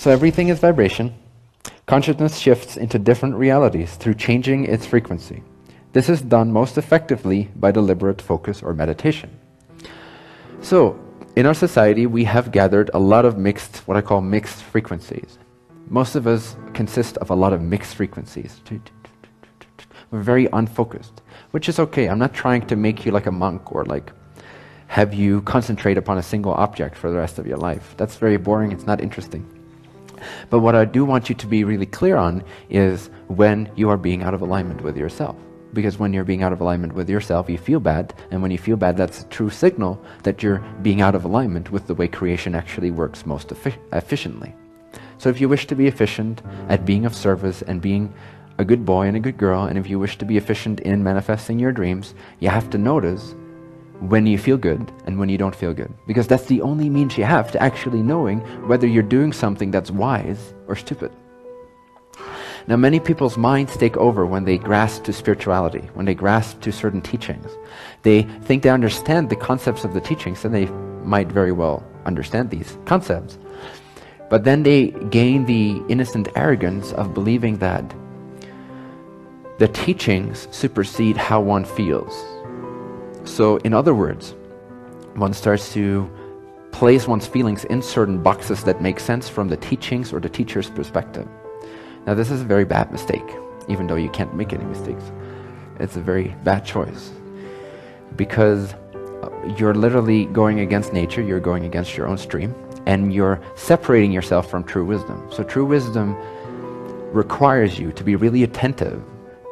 So everything is vibration. Consciousness shifts into different realities through changing its frequency. This is done most effectively by deliberate focus or meditation. So, in our society, we have gathered a lot of mixed, what I call mixed frequencies. Most of us consist of a lot of mixed frequencies. We're very unfocused, which is okay. I'm not trying to make you like a monk or like have you concentrate upon a single object for the rest of your life. That's very boring, it's not interesting. But what I do want you to be really clear on is when you are being out of alignment with yourself. Because when you're being out of alignment with yourself, you feel bad. And when you feel bad, that's a true signal that you're being out of alignment with the way creation actually works most effi- efficiently. So if you wish to be efficient at being of service and being a good boy and a good girl, and if you wish to be efficient in manifesting your dreams, you have to notice when you feel good and when you don't feel good. Because that's the only means you have to actually knowing whether you're doing something that's wise or stupid. Now, many people's minds take over when they grasp to spirituality, when they grasp to certain teachings. They think they understand the concepts of the teachings, and they might very well understand these concepts. But then they gain the innocent arrogance of believing that the teachings supersede how one feels. So, in other words, one starts to place one's feelings in certain boxes that make sense from the teachings or the teacher's perspective. Now, this is a very bad mistake, even though you can't make any mistakes. It's a very bad choice because uh, you're literally going against nature, you're going against your own stream, and you're separating yourself from true wisdom. So, true wisdom requires you to be really attentive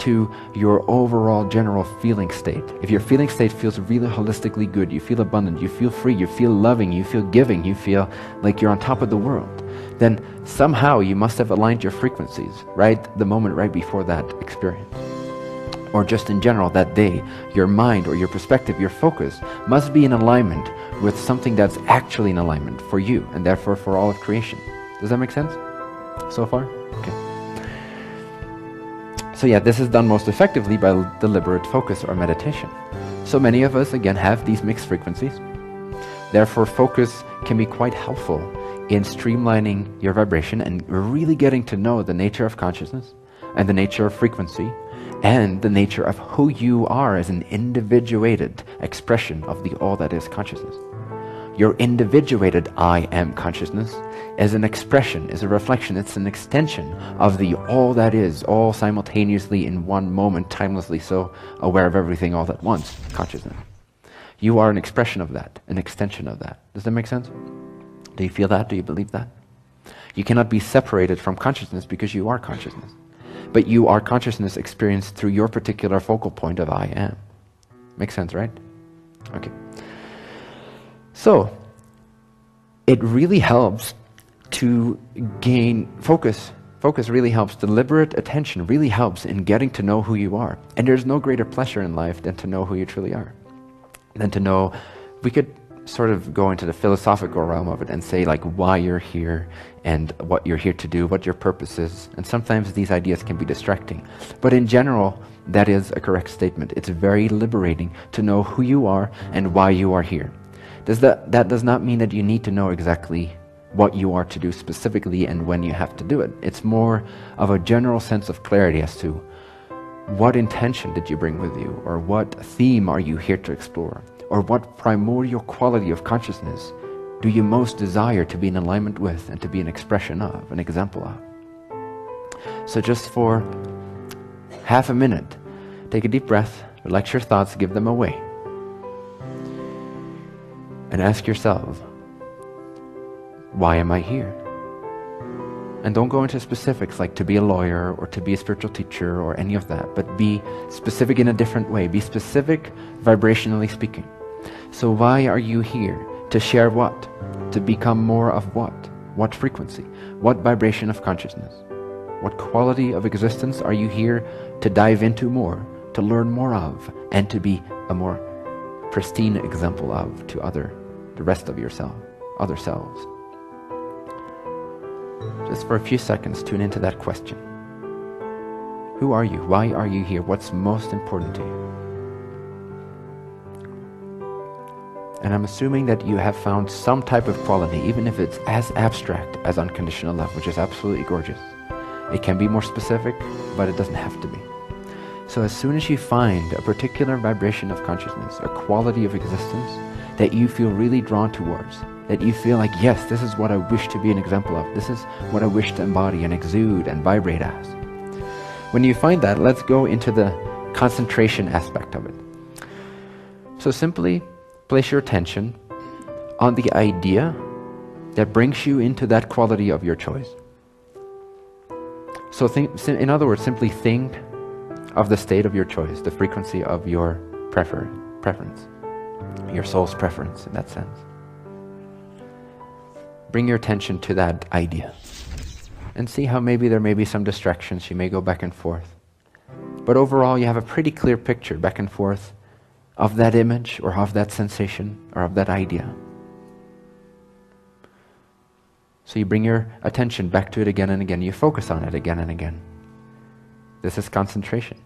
to your overall general feeling state. If your feeling state feels really holistically good, you feel abundant, you feel free, you feel loving, you feel giving, you feel like you're on top of the world, then somehow you must have aligned your frequencies right the moment right before that experience. Or just in general, that day, your mind or your perspective, your focus must be in alignment with something that's actually in alignment for you and therefore for all of creation. Does that make sense so far? Okay. So, yeah, this is done most effectively by deliberate focus or meditation. So many of us, again, have these mixed frequencies. Therefore, focus can be quite helpful in streamlining your vibration and really getting to know the nature of consciousness and the nature of frequency and the nature of who you are as an individuated expression of the all that is consciousness. Your individuated I am consciousness is an expression, is a reflection, it's an extension of the all that is, all simultaneously in one moment, timelessly so, aware of everything all at once, consciousness. You are an expression of that, an extension of that. Does that make sense? Do you feel that? Do you believe that? You cannot be separated from consciousness because you are consciousness. But you are consciousness experienced through your particular focal point of I am. Makes sense, right? Okay. So, it really helps to gain focus. Focus really helps. Deliberate attention really helps in getting to know who you are. And there's no greater pleasure in life than to know who you truly are. Than to know, we could sort of go into the philosophical realm of it and say like why you're here and what you're here to do, what your purpose is. And sometimes these ideas can be distracting. But in general, that is a correct statement. It's very liberating to know who you are and why you are here. Does that, that does not mean that you need to know exactly what you are to do specifically and when you have to do it. It's more of a general sense of clarity as to what intention did you bring with you or what theme are you here to explore. Or what primordial quality of consciousness do you most desire to be in alignment with and to be an expression of, an example of? So, just for half a minute, take a deep breath, relax your thoughts, give them away, and ask yourself, why am I here? And don't go into specifics like to be a lawyer or to be a spiritual teacher or any of that, but be specific in a different way. Be specific vibrationally speaking. So, why are you here? To share what? To become more of what? What frequency? What vibration of consciousness? What quality of existence are you here to dive into more, to learn more of, and to be a more pristine example of to other, the rest of yourself, other selves? Just for a few seconds, tune into that question. Who are you? Why are you here? What's most important to you? And I'm assuming that you have found some type of quality, even if it's as abstract as unconditional love, which is absolutely gorgeous. It can be more specific, but it doesn't have to be. So as soon as you find a particular vibration of consciousness, a quality of existence that you feel really drawn towards, that you feel like, yes, this is what I wish to be an example of, this is what I wish to embody and exude and vibrate as. When you find that, let's go into the concentration aspect of it. So simply place your attention on the idea that brings you into that quality of your choice. So, think, in other words, simply think of the state of your choice, the frequency of your prefer, preference, your soul's preference in that sense. Bring your attention to that idea and see how maybe there may be some distractions. You may go back and forth. But overall, you have a pretty clear picture back and forth of that image or of that sensation or of that idea. So you bring your attention back to it again and again. You focus on it again and again. This is concentration.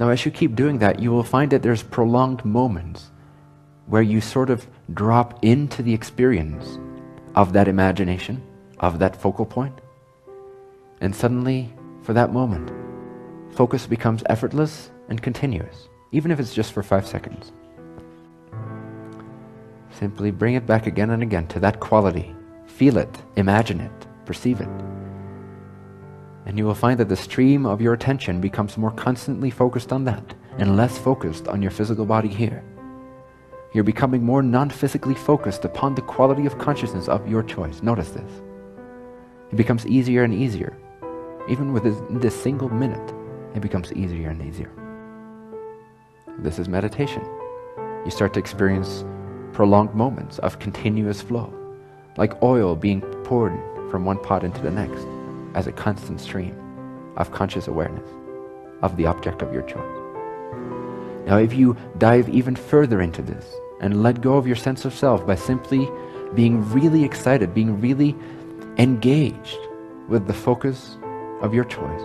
Now, as you keep doing that, you will find that there's prolonged moments where you sort of drop into the experience of that imagination, of that focal point, and suddenly, for that moment, focus becomes effortless and continuous even if it's just for five seconds. Simply bring it back again and again to that quality. Feel it, imagine it, perceive it. And you will find that the stream of your attention becomes more constantly focused on that and less focused on your physical body here. You're becoming more non physically focused upon the quality of consciousness of your choice. Notice this. It becomes easier and easier. Even within this single minute, it becomes easier and easier. This is meditation. You start to experience prolonged moments of continuous flow, like oil being poured from one pot into the next as a constant stream of conscious awareness of the object of your choice. Now, if you dive even further into this and let go of your sense of self by simply being really excited, being really engaged with the focus of your choice,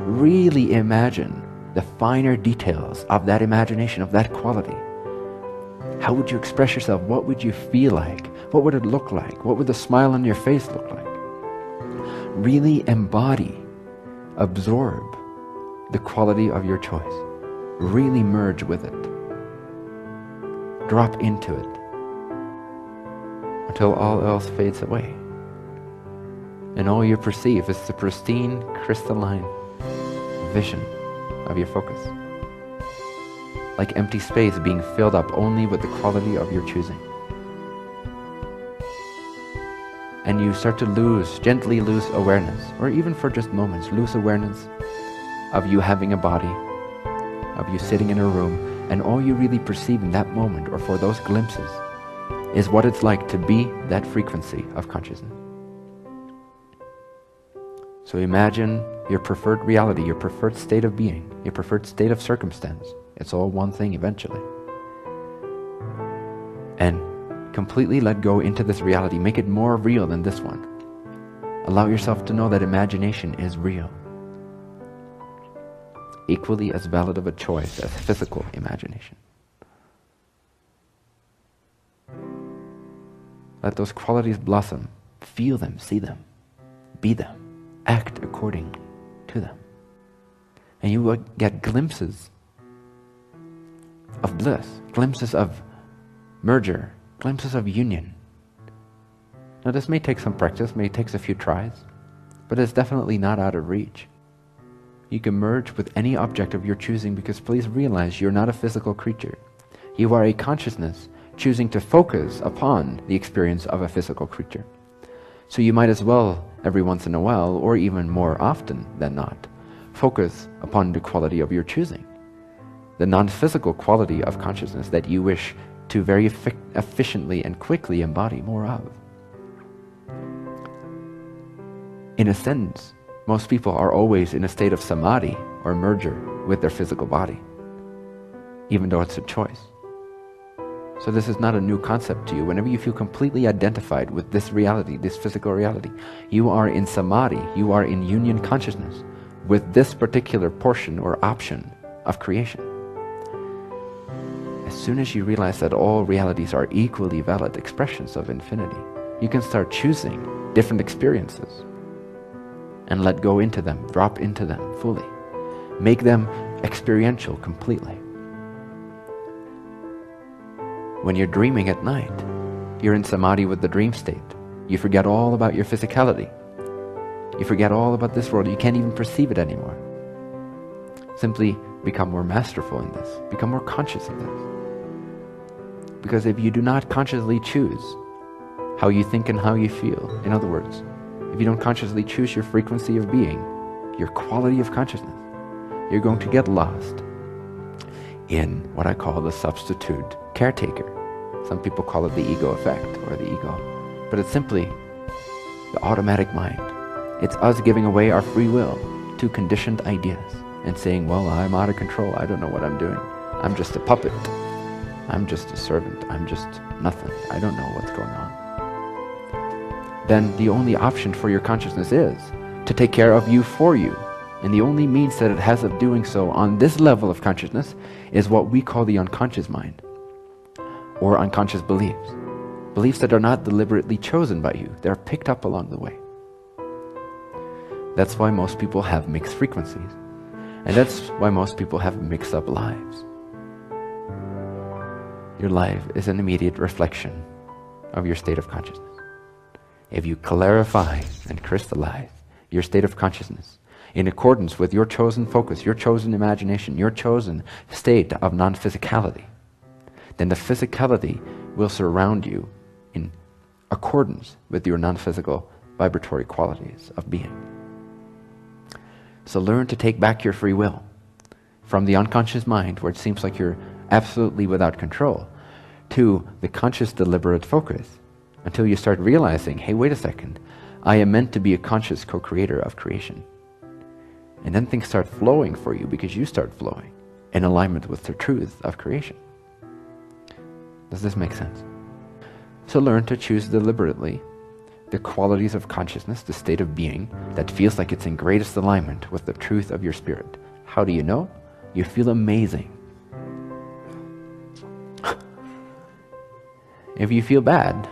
really imagine the finer details of that imagination, of that quality. How would you express yourself? What would you feel like? What would it look like? What would the smile on your face look like? Really embody, absorb the quality of your choice. Really merge with it. Drop into it until all else fades away. And all you perceive is the pristine, crystalline vision of your focus. Like empty space being filled up only with the quality of your choosing. You start to lose, gently lose awareness, or even for just moments, lose awareness of you having a body, of you sitting in a room, and all you really perceive in that moment or for those glimpses is what it's like to be that frequency of consciousness. So imagine your preferred reality, your preferred state of being, your preferred state of circumstance. It's all one thing eventually. And completely let go into this reality. Make it more real than this one. Allow yourself to know that imagination is real. Equally as valid of a choice as physical imagination. Let those qualities blossom. Feel them, see them, be them, act according to them. And you will get glimpses of bliss, glimpses of merger, glimpses of union. Now, this may take some practice, may take a few tries, but it's definitely not out of reach. You can merge with any object of your choosing because please realize you're not a physical creature. You are a consciousness choosing to focus upon the experience of a physical creature. So you might as well every once in a while, or even more often than not, focus upon the quality of your choosing, the non physical quality of consciousness that you wish to very efficiently and quickly embody more of. In a sense, most people are always in a state of samadhi or merger with their physical body, even though it's a choice. So this is not a new concept to you. Whenever you feel completely identified with this reality, this physical reality, you are in samadhi, you are in union consciousness with this particular portion or option of creation. As soon as you realize that all realities are equally valid expressions of infinity, you can start choosing different experiences and let go into them, drop into them fully. Make them experiential completely. When you're dreaming at night, you're in samadhi with the dream state. You forget all about your physicality. You forget all about this world. You can't even perceive it anymore. Simply become more masterful in this. Become more conscious of this. Because if you do not consciously choose how you think and how you feel, in other words, if you don't consciously choose your frequency of being, your quality of consciousness, you're going to get lost in what I call the substitute caretaker. Some people call it the ego effect or the ego. But it's simply the automatic mind. It's us giving away our free will to conditioned ideas and saying, well, I'm out of control. I don't know what I'm doing. I'm just a puppet. I'm just a servant. I'm just nothing. I don't know what's going on. Then the only option for your consciousness is to take care of you for you and the only means that it has of doing so on this level of consciousness is what we call the unconscious mind or unconscious beliefs. Beliefs that are not deliberately chosen by you, they're picked up along the way. That's why most people have mixed frequencies. And that's why most people have mixed up lives. Your life is an immediate reflection of your state of consciousness. If you clarify and crystallize your state of consciousness, in accordance with your chosen focus, your chosen imagination, your chosen state of non physicality, then the physicality will surround you in accordance with your non physical vibratory qualities of being. So learn to take back your free will from the unconscious mind, where it seems like you're absolutely without control, to the conscious, deliberate focus until you start realizing hey, wait a second, I am meant to be a conscious co creator of creation. And then things start flowing for you because you start flowing in alignment with the truth of creation. Does this make sense? So learn to choose deliberately the qualities of consciousness, the state of being that feels like it's in greatest alignment with the truth of your spirit. How do you know? You feel amazing. If you feel bad,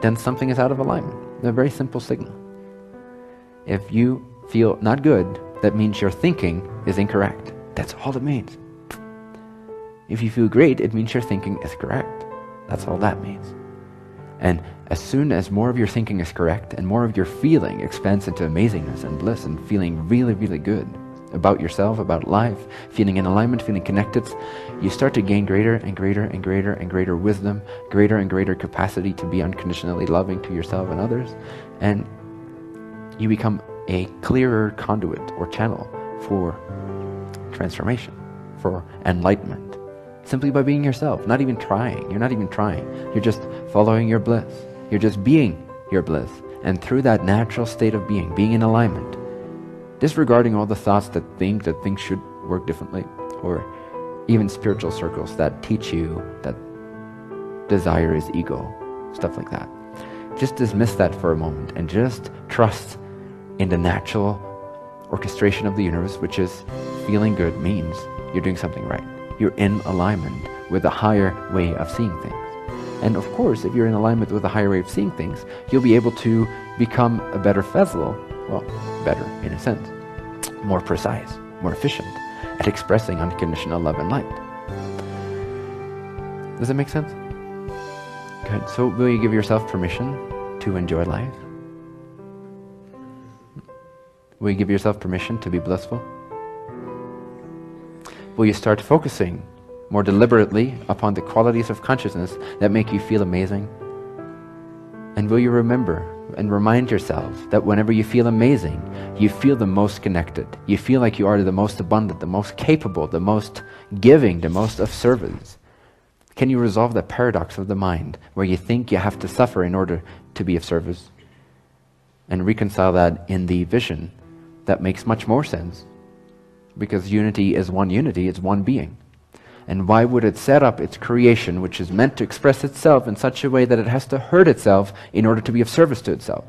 then something is out of alignment. A very simple signal. If you feel not good, that means your thinking is incorrect. That's all it means. If you feel great, it means your thinking is correct. That's all that means. And as soon as more of your thinking is correct and more of your feeling expands into amazingness and bliss and feeling really, really good about yourself, about life, feeling in alignment, feeling connected, you start to gain greater and greater and greater and greater wisdom, greater and greater capacity to be unconditionally loving to yourself and others. And you become a clearer conduit or channel for transformation, for enlightenment. Simply by being yourself, not even trying. You're not even trying. You're just following your bliss. You're just being your bliss. And through that natural state of being, being in alignment, disregarding all the thoughts that think that things should work differently, or even spiritual circles that teach you that desire is ego, stuff like that. Just dismiss that for a moment and just trust in the natural orchestration of the universe, which is feeling good means you're doing something right. You're in alignment with a higher way of seeing things. And of course, if you're in alignment with a higher way of seeing things, you'll be able to become a better vessel. Well, better in a sense, more precise, more efficient at expressing unconditional love and light. Does that make sense? Good. So, will you give yourself permission to enjoy life? Will you give yourself permission to be blissful? Will you start focusing more deliberately upon the qualities of consciousness that make you feel amazing? And will you remember and remind yourself that whenever you feel amazing, you feel the most connected. You feel like you are the most abundant, the most capable, the most giving, the most of service. Can you resolve the paradox of the mind where you think you have to suffer in order to be of service? And reconcile that in the vision that makes much more sense. Because unity is one unity, it's one being. And why would it set up its creation, which is meant to express itself in such a way that it has to hurt itself in order to be of service to itself?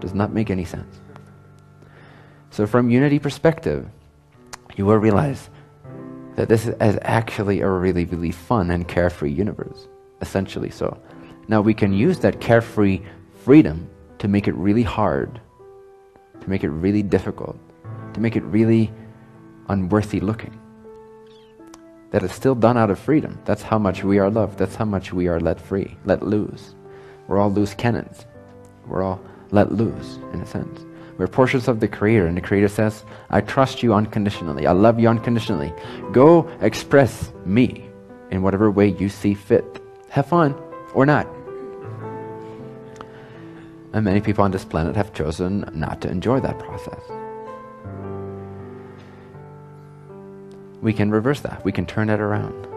Does not make any sense. So, from unity perspective, you will realize that this is actually a really, really fun and carefree universe, essentially so. Now we can use that carefree freedom to make it really hard, to make it really difficult, to make it really unworthy looking. That is still done out of freedom. That's how much we are loved. That's how much we are let free, let loose. We're all loose cannons. We're all let loose, in a sense. We're portions of the Creator, and the Creator says, I trust you unconditionally. I love you unconditionally. Go express me in whatever way you see fit. Have fun or not. And many people on this planet have chosen not to enjoy that process. We can reverse that. We can turn it around.